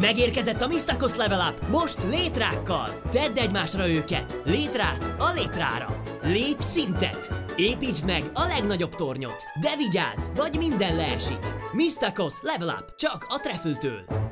Megérkezett a Mistakos Level Up, most létrákkal! Tedd egymásra őket, létrát a létrára! Lép szintet! Építsd meg a legnagyobb tornyot! De vigyázz, vagy minden leesik! Mistakos Level Up, csak a Trefültől!